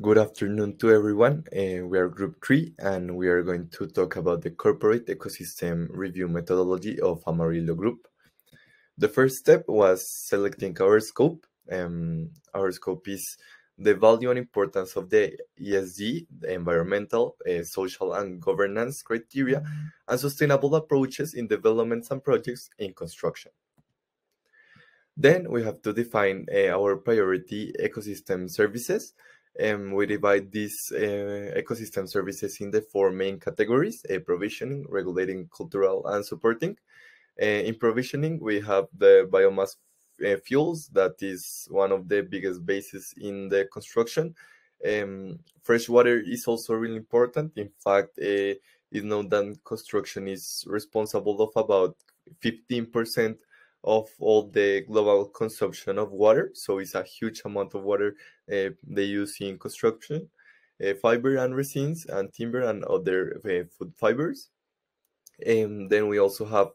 Good afternoon to everyone. Uh, we are Group 3 and we are going to talk about the corporate ecosystem review methodology of Amarilo Group. The first step was selecting our scope. Um, our scope is the value and importance of the ESG, the environmental, uh, social, and governance criteria, and sustainable approaches in developments and projects in construction. Then we have to define uh, our priority ecosystem services we divide these uh, ecosystem services in the four main categories, uh, provisioning, regulating, cultural, and supporting. Uh, in provisioning, we have the biomass fuels, that is one of the biggest bases in the construction. Um, fresh water is also really important. In fact, it's known that construction is responsible of about 15% of all the global consumption of water. So it's a huge amount of water uh, they use in construction, uh, fiber and resins, and timber and other uh, food fibers. And then we also have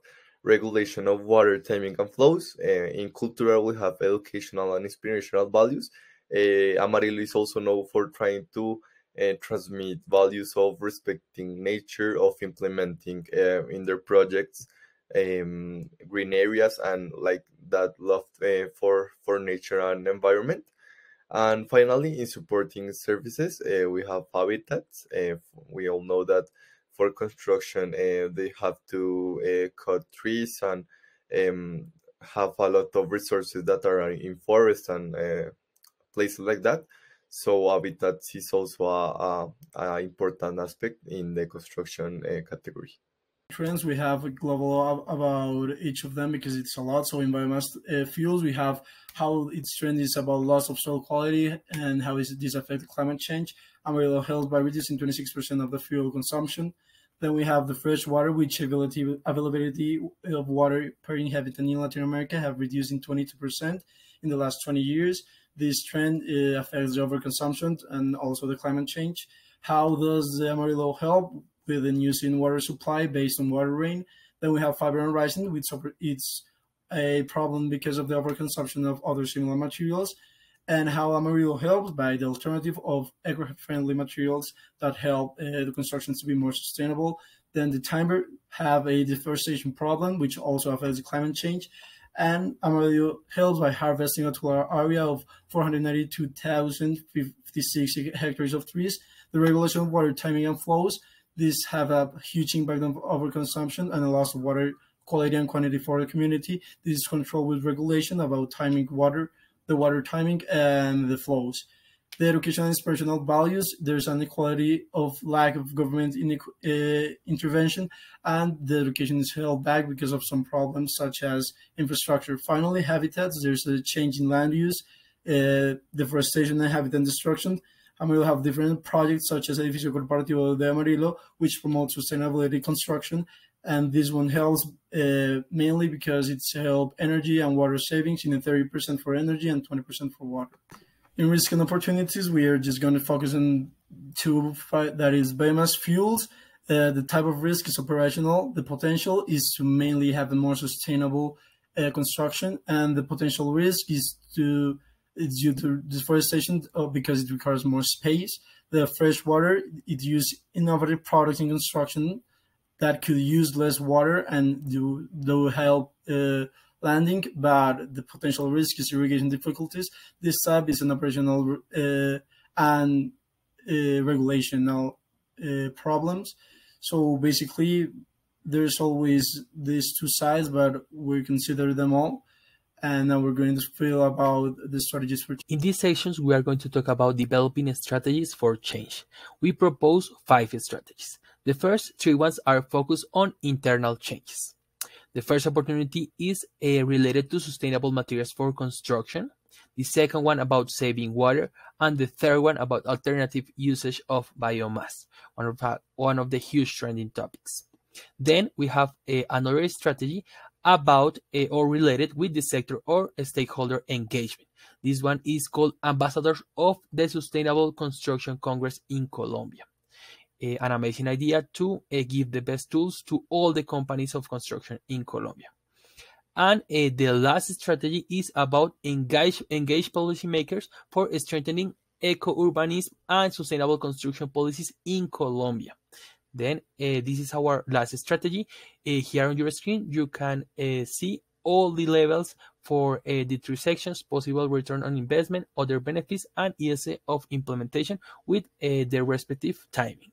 regulation of water timing and flows. in cultural, we have educational and inspirational values. Amarilo is also known for trying to uh, transmit values of respecting nature, of implementing uh, in their projects um, green areas and like that love uh, for for nature and environment. And finally, in supporting services, uh, we have habitats. Uh, we all know that for construction, they have to cut trees and um, have a lot of resources that are in forests and places like that. So habitats is also a, a, a important aspect in the construction category trends. We have a global about each of them because it's a lot. So in biomass uh, fuels, we have how its trend is about loss of soil quality and how is this affect climate change. Amarilo helps by reducing 26% of the fuel consumption. Then we have the fresh water, which availability, availability of water per inhabitant in Latin America have reduced in 22% in the last 20 years. This trend uh, affects the overconsumption and also the climate change. How does the Amarilo help? With using water supply based on water rain. Then we have fiber and resins, which it's a problem because of the overconsumption of other similar materials, and how Amarilo helps by the alternative of eco-friendly materials that help uh, the constructions to be more sustainable. Then the timber have a deforestation problem, which also affects climate change. And Amarilo helps by harvesting a total area of 492,056 hectares of trees. The regulation of water timing and flows these have a huge impact on overconsumption and a loss of water quality and quantity for the community. This is controlled with regulation about timing water, the water timing and the flows. The education and inspirational values, there's an equality of lack of government in, uh, intervention, and the education is held back because of some problems such as infrastructure. Finally, habitats, there's a change in land use, uh, deforestation and habitat destruction, Amarilo have different projects such as Edificio Corporativo de Amarilo, which promotes sustainability construction. And this one helps uh, mainly because it's help energy and water savings in 30% for energy and 20% for water. In risk and opportunities, we are just going to focus on two, that is biomass fuels. Uh, the type of risk is operational. The potential is to mainly have a more sustainable uh, construction, and the potential risk is to it's due to deforestation uh, because it requires more space. The fresh water, it uses innovative products in construction that could use less water and do, do help uh, landing, but the potential risk is irrigation difficulties. This sub is an operational uh, and uh, regulational uh, problems. So basically, there's always these two sides, but we consider them all and now we're going to feel about the strategies for change. In these sessions, we are going to talk about developing strategies for change. We propose five strategies. The first three ones are focused on internal changes. The first opportunity is uh, related to sustainable materials for construction. The second one about saving water, and the third one about alternative usage of biomass, one of, one of the huge trending topics. Then we have uh, another strategy about uh, or related with the sector or stakeholder engagement. This one is called Ambassadors of the Sustainable Construction Congress in Colombia. Uh, an amazing idea to uh, give the best tools to all the companies of construction in Colombia. And the last strategy is about engage, engage policymakers for strengthening eco-urbanism and sustainable construction policies in Colombia. Then uh, this is our last strategy. Uh, here on your screen, you can uh, see all the levels for the three sections, possible return on investment, other benefits, and ESA of implementation with their respective timing.